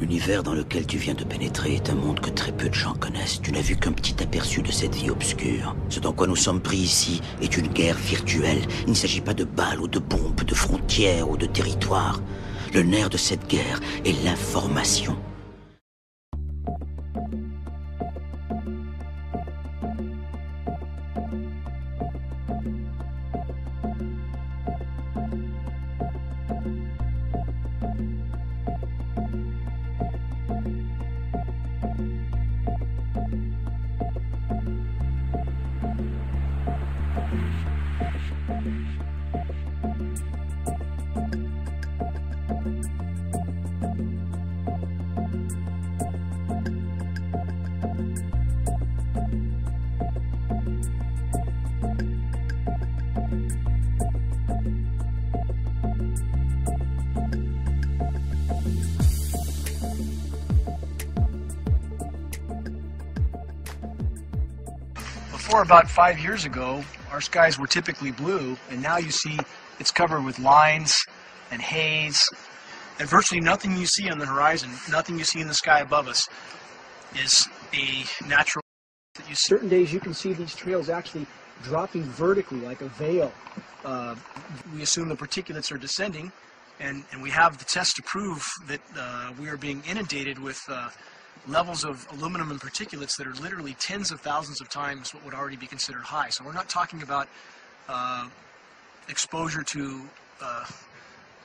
L'univers dans lequel tu viens de pénétrer est un monde que très peu de gens connaissent. Tu n'as vu qu'un petit aperçu de cette vie obscure. Ce dans quoi nous sommes pris ici est une guerre virtuelle. Il ne s'agit pas de balles ou de bombes, de frontières ou de territoires. Le nerf de cette guerre est l'information. Before about five years ago, our skies were typically blue, and now you see it's covered with lines and haze, and virtually nothing you see on the horizon, nothing you see in the sky above us, is a natural. That you see. Certain days you can see these trails actually dropping vertically like a veil. Uh, we assume the particulates are descending, and, and we have the test to prove that uh, we are being inundated with uh, levels of aluminum and particulates that are literally tens of thousands of times what would already be considered high. So we're not talking about uh, exposure to uh,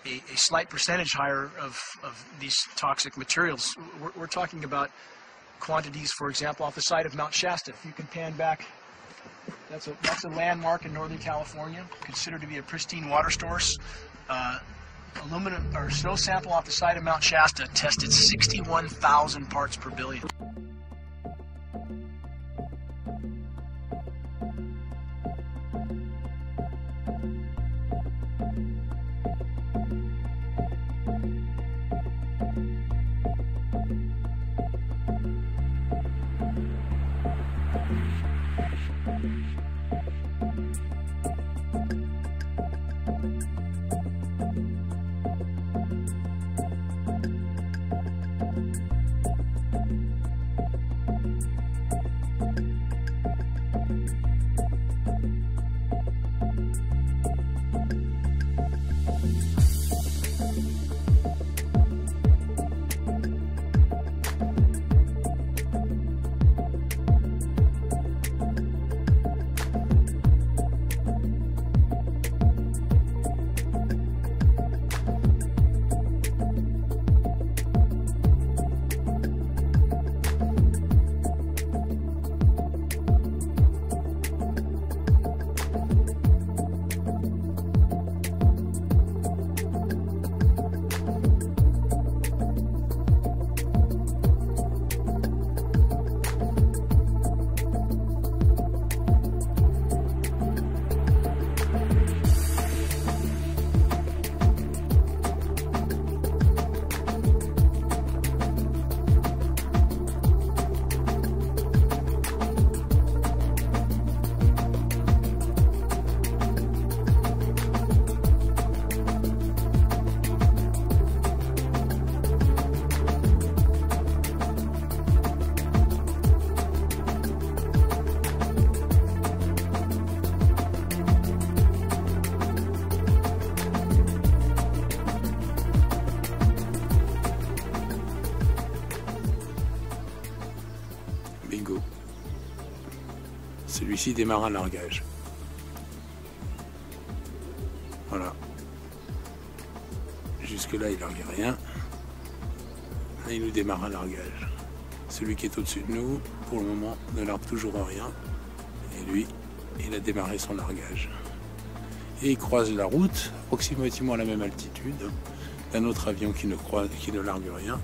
a, a, slight percentage higher of, of these toxic materials. We're, we're, talking about quantities, for example, off the side of Mount Shasta. If you can pan back, that's a, that's a landmark in Northern California, considered to be a pristine water source. Uh, aluminum or snow sample off the side of Mount Shasta tested 61,000 parts per billion. Celui-ci démarre un largage. Voilà. Jusque-là, il largue rien. Il nous démarre un largage. Celui qui est au-dessus de nous, pour le moment, ne largue toujours rien. Et lui, il a démarré son largage. Et il croise la route, approximativement à la même altitude, d'un autre avion qui ne, croise, qui ne largue rien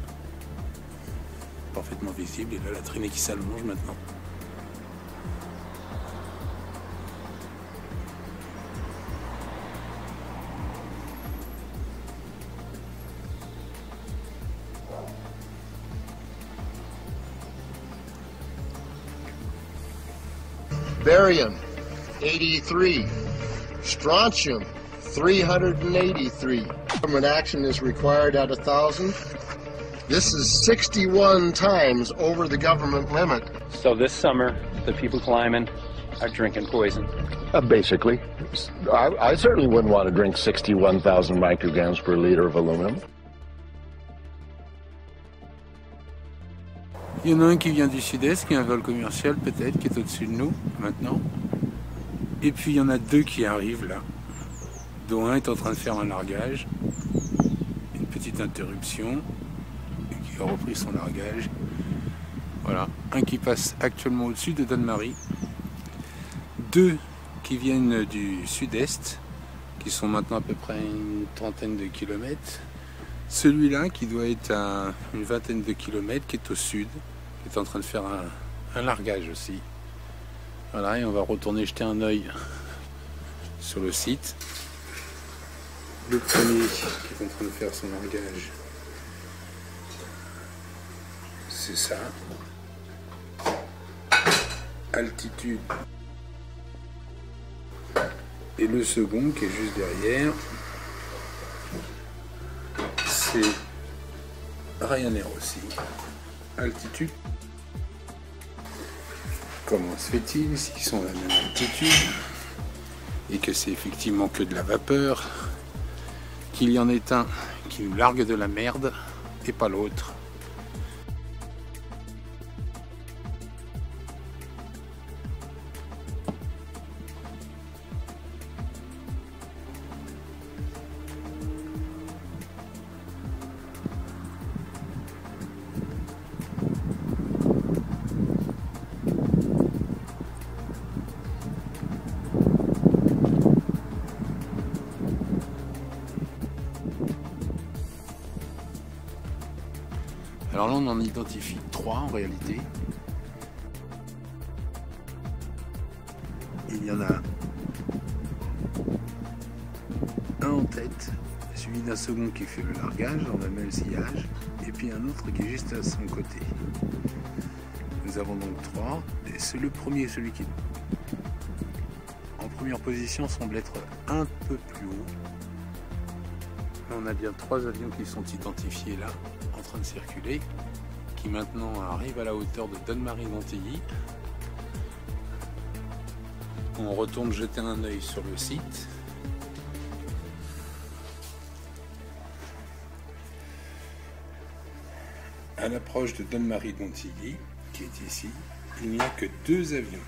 parfaitement visible. Et là, la traînée qui s'allonge maintenant. Barium, 83. Strontium, 383. Government action is required at a 1,000. This is 61 times over the government limit. So this summer, the people climbing are drinking poison. Uh, basically, I, I certainly wouldn't want to drink 61,000 micrograms per liter of aluminum. Il y en a un qui vient du sud-est, qui est un vol commercial peut-être, qui est au-dessus de nous maintenant. Et puis il y en a deux qui arrivent là, dont un est en train de faire un largage. Une petite interruption, et qui a repris son largage. Voilà, un qui passe actuellement au-dessus de Donne-Marie. Deux qui viennent du sud-est, qui sont maintenant à peu près une trentaine de kilomètres. Celui-là, qui doit être à une vingtaine de kilomètres, qui est au sud, qui est en train de faire un, un largage aussi. Voilà, et on va retourner jeter un œil sur le site. Le premier qui est en train de faire son largage, c'est ça. Altitude. Et le second qui est juste derrière, c'est Ryanair aussi. Altitude. Comment se fait-il s'ils sont à la même altitude et que c'est effectivement que de la vapeur, qu'il y en ait un qui nous largue de la merde et pas l'autre? Alors là, on en identifie trois en réalité. Il y en a un en tête, suivi d'un second qui fait le largage dans le même sillage, et puis un autre qui est juste à son côté. Nous avons donc trois, et c'est le premier, celui qui en première position semble être un peu plus haut. On a bien trois avions qui sont identifiés là, train de circuler, qui maintenant arrivent à la hauteur de Donne-Marie-Montilly. On retourne jeter un œil sur le site. À l'approche de Donne-Marie-Montilly, qui est ici, il n'y a que deux avions.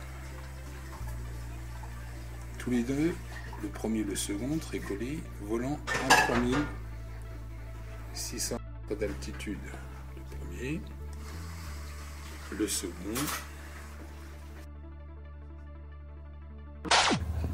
Tous les deux, le premier et le second, très collés, volant à 3600 d'altitude. Le premier, le second.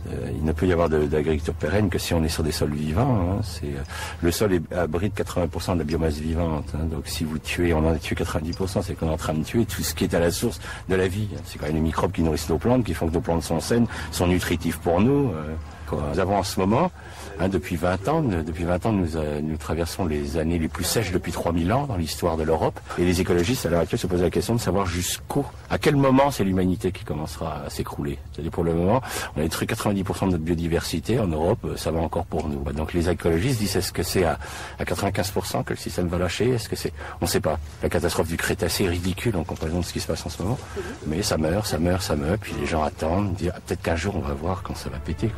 Euh, il ne peut y avoir d'agriculture pérenne que si on est sur des sols vivants. hein. C'est, euh, le sol abrite 80% de la biomasse vivante. hein. Donc si vous tuez, on en a tué 90%, c'est qu'on est en train de tuer tout ce qui est à la source de la vie. C'est quand même les microbes qui nourrissent nos plantes, qui font que nos plantes sont saines, sont nutritives pour nous. euh, Nous avons en ce moment, hein, depuis 20 ans, nous- depuis 20 ans, euh, nous traversons les années les plus sèches depuis 3000 ans dans l'histoire de l'Europe. Et les écologistes, à l'heure actuelle, se posent la question de savoir jusqu'où, à quel moment c'est l'humanité qui commencera à s'écrouler. C'est-à-dire pour le moment, on a détruit 90% de notre biodiversité. En Europe, euh, ça va encore pour nous. Donc les écologistes disent est-ce que c'est à, à 95% que le système va lâcher? Est-ce que c'est... On ne sait pas. La catastrophe du Crétacé est ridicule en comparaison de ce qui se passe en ce moment. Mais ça meurt, ça meurt, ça meurt. Puis les gens attendent, disent ah, peut-être qu'un jour on va voir quand ça va péter.